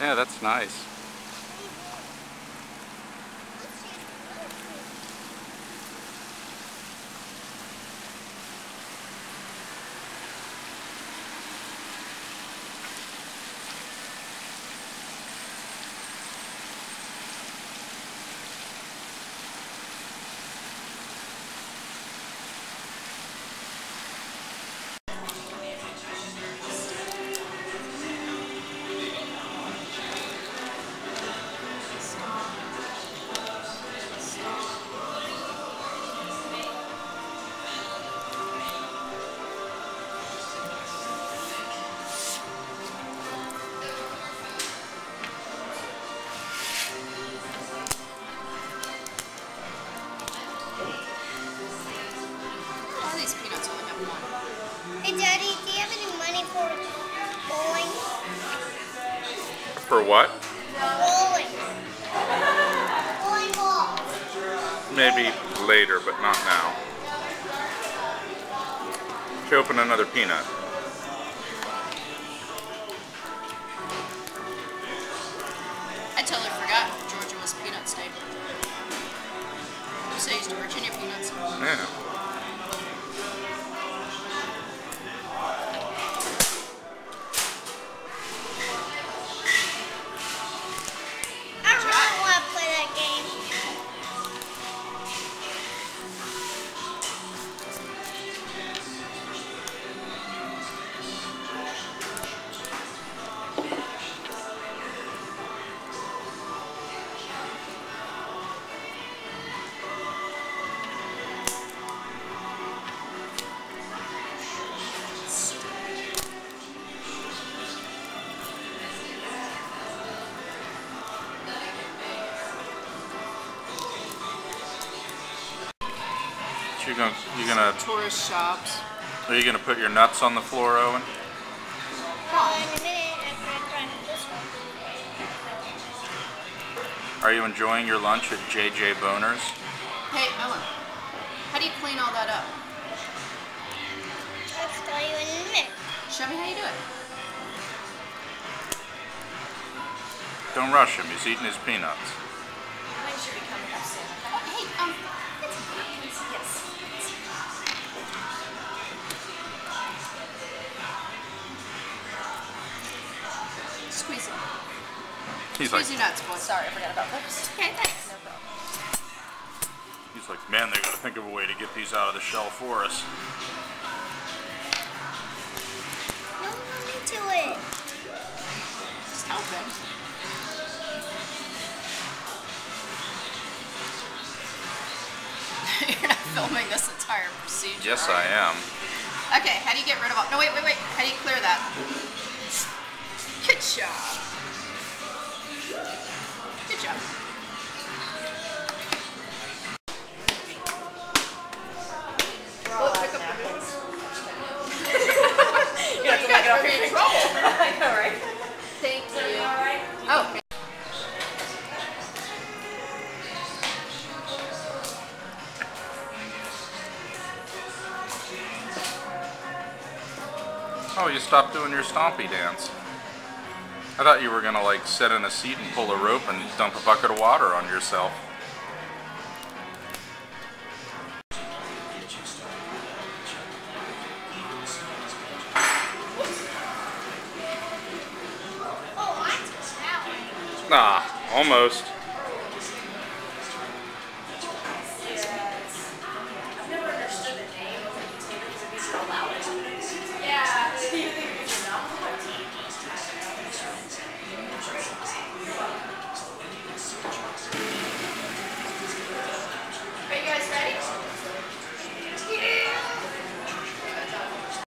Yeah, that's nice. For what? Maybe later, but not now. Should open another peanut. I totally forgot Georgia was a peanut state. You say used to Virginia peanuts. Yeah. So you gonna you gonna Tourist shops. are you gonna put your nuts on the floor, Owen? In a minute after I try this one. Are you enjoying your lunch at JJ Boners? Hey, Ellen. How do you clean all that up? I'll tell you in a minute. Show me how you do it. Don't rush him. He's eating his peanuts. He's like Squeeze your nuts, boy. Sorry, I forgot about those. Okay, thanks. No problem. he's like, man, they gotta think of a way to get these out of the shell for us. No, let me do it. Just help him. You're not filming this entire procedure. Yes, are I am. Okay, how do you get rid of all? No, wait, wait, wait. How do you clear that? Good job. Oh, you stopped doing your stompy dance. I thought you were gonna like sit in a seat and pull a rope and dump a bucket of water on yourself. Oh, I took that one. Nah, almost.